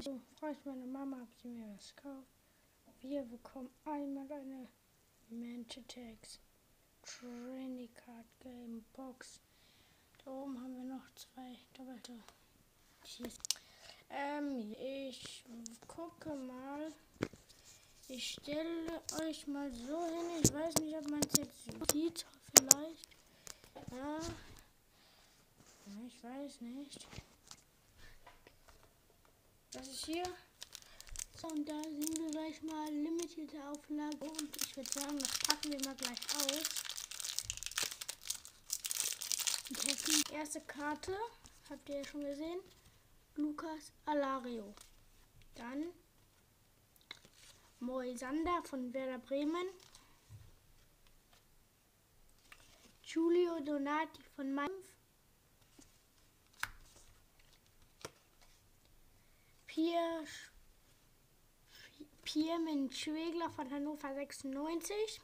So, freut meine Mama, ob sie mir was kauft. Wir bekommen einmal eine Mantetex Training Card Game Box. Da oben haben wir noch zwei doppelte Cheese. Ähm, ich gucke mal. Ich stelle euch mal so hin. Ich weiß nicht, ob man es jetzt sieht. Vielleicht. Ja. Ich weiß nicht. Das ist hier. So, und da sehen wir gleich mal limitierte Auflage. Und ich würde sagen, das packen wir mal gleich aus. Testen. Erste Karte. Habt ihr ja schon gesehen. Lukas Alario. Dann Moisander von Werder Bremen. Giulio Donati von Mainz. Pierre, Piermin Schwegler von Hannover 96.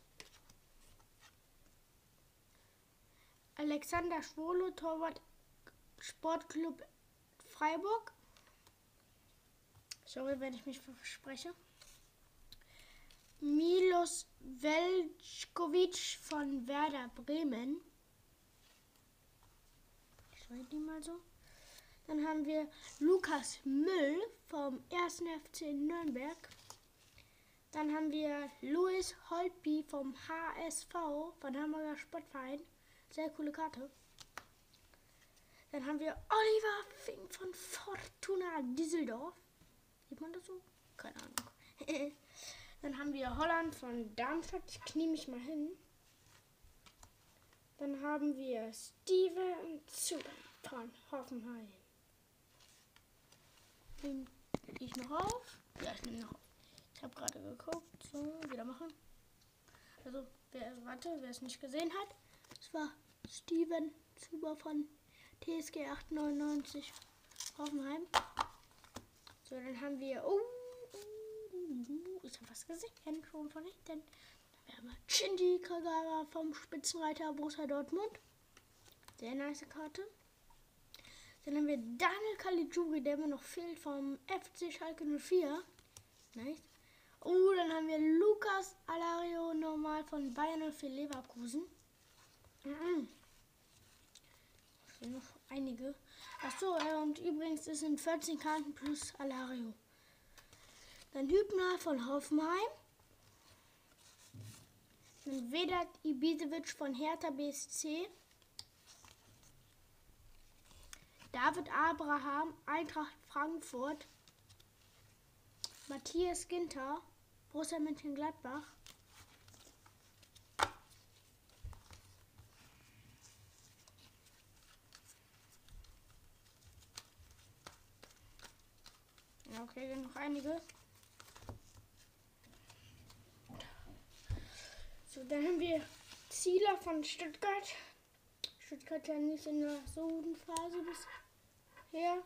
Alexander Schwolo, Torwart Sportclub Freiburg. Sorry, wenn ich mich verspreche. Milos Velkovic von Werder Bremen. Schreibe die mal so. Dann haben wir Lukas Müll vom 1. FC Nürnberg. Dann haben wir Louis Holtby vom HSV, von Hamburger Sportverein. Sehr coole Karte. Dann haben wir Oliver Fink von Fortuna Düsseldorf. Sieht man das so? Keine Ahnung. Dann haben wir Holland von Darmstadt. Ich knie mich mal hin. Dann haben wir Steven Zuber von Hoffenheim. Nehme ich noch auf? Ja, ich nehme noch auf. Ich habe gerade geguckt. So, wieder machen. Also, wer, warte, wer es nicht gesehen hat. Es war Steven Zuber von TSG 899 Hoffenheim. So, dann haben wir. Oh, ich habe was gesehen schon von hinten. Wir haben Shinji Kagawa vom Spitzenreiter Borussia Dortmund. Sehr nice Karte. Dann haben wir Daniel Caligiuri, der mir noch fehlt vom FC Schalke 04. Nice. Oh, dann haben wir Lukas Alario normal von Bayern für Leverkusen. Mhm noch einige. Achso, äh, und übrigens, es sind 14 Karten plus Alario. Dann Hübner von Hoffenheim. Dann Vedat Ibisevic von Hertha BSC. David Abraham, Eintracht Frankfurt. Matthias Ginter, Borussia Mönchengladbach. Ja, okay, dann noch einige. So, dann haben wir Zieler von Stuttgart. Stuttgart ja nicht in der so guten bisher.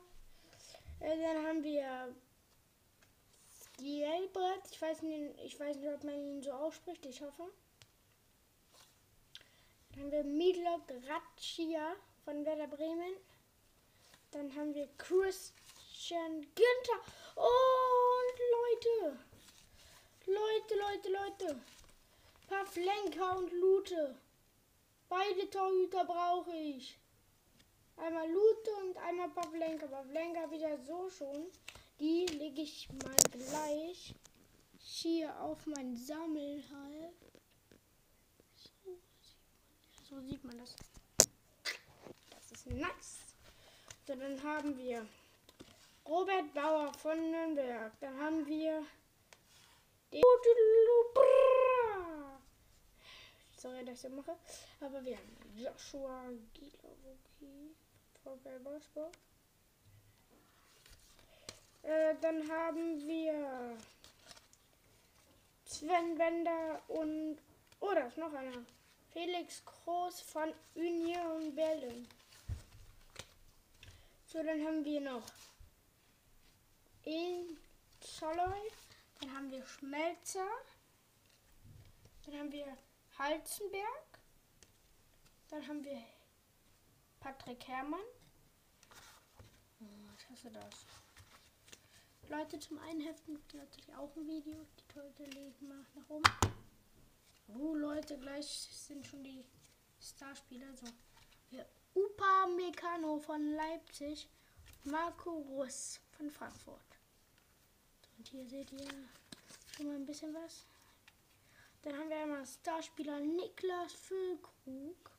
Äh, dann haben wir Gielbrett. Ich weiß, nicht, ich weiß nicht, ob man ihn so ausspricht. Ich hoffe. Dann haben wir Midlock Ratschia von Werder Bremen. Dann haben wir Chris Christian Günther. Und Leute. Leute, Leute, Leute. Pavlenka und Lute. Beide Torhüter brauche ich. Einmal Lute und einmal Pavlenka. Pavlenka wieder so schon. Die lege ich mal gleich hier auf mein Sammelhall. So, sieht man das. Das ist nice. So, dann haben wir Robert Bauer von Nürnberg. Dann haben wir den Sorry, dass ich mache. Aber wir haben Joshua Gilawuki von Wolfsburg. Äh, dann haben wir Sven Bender und oh, da ist noch einer. Felix Groß von Union Berlin. So, dann haben wir noch in Scholloy. Dann haben wir Schmelzer. Dann haben wir Halzenberg. Dann haben wir Patrick Herrmann. Oh, ich hasse das. Leute zum Einheften gibt es natürlich auch ein Video. Die Torte legen wir nach oben. Oh Leute, gleich sind schon die Starspieler. So. Wir Upa Meccano von Leipzig. Marco Russ von Frankfurt. Und hier seht ihr schon mal ein bisschen was. Dann haben wir einmal Starspieler Niklas Füllkrug.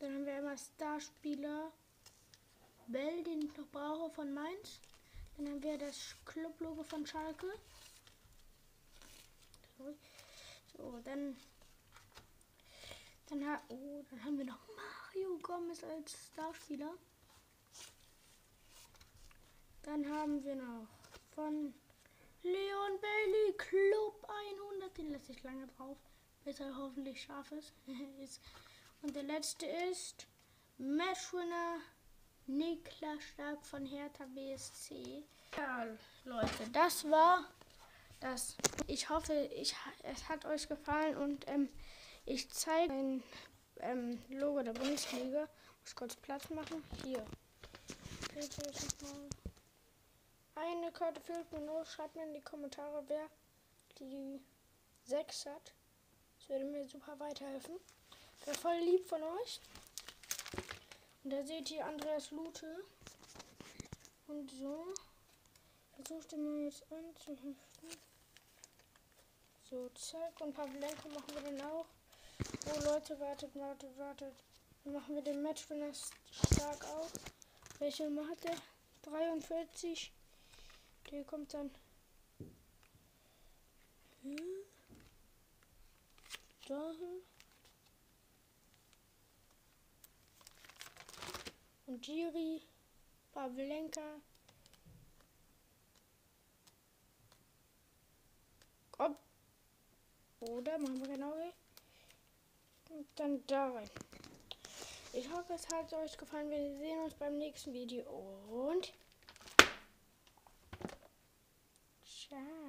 Dann haben wir einmal Starspieler Bell, den ich noch brauche von Mainz. Dann haben wir das Club-Logo von Schalke. So, dann, dann, oh, dann haben wir noch Mario Gomez als Starspieler. Dann haben wir noch von Leon Bailey Club 100. Den lasse ich lange drauf, bis er hoffentlich scharf ist. Und der letzte ist Matchwinner Niklas Stark von Hertha BSC. Ja, Leute, das war das. Ich hoffe, ich, es hat euch gefallen und ähm, ich zeige ein ähm, Logo der Bundesliga. Muss kurz Platz machen. Hier. Eine Karte fehlt mir nur. Schreibt mir in die Kommentare, wer die 6 hat. Das würde mir super weiterhelfen. Wäre voll lieb von euch. Und da seht ihr Andreas Lute. Und so. Versucht ihr mir jetzt anzuheften. So, zack. Und Pavlenko machen wir dann auch. Oh Leute, wartet, wartet, wartet. Dann machen wir den Match, wenn er stark auf. Welche hat er? 43. Der kommt dann. Hm? Dahin. und Jiri, Pavlenka. Ob oder machen wir genau hier. Und dann da rein. Ich hoffe, es hat euch gefallen. Wir sehen uns beim nächsten Video und ciao.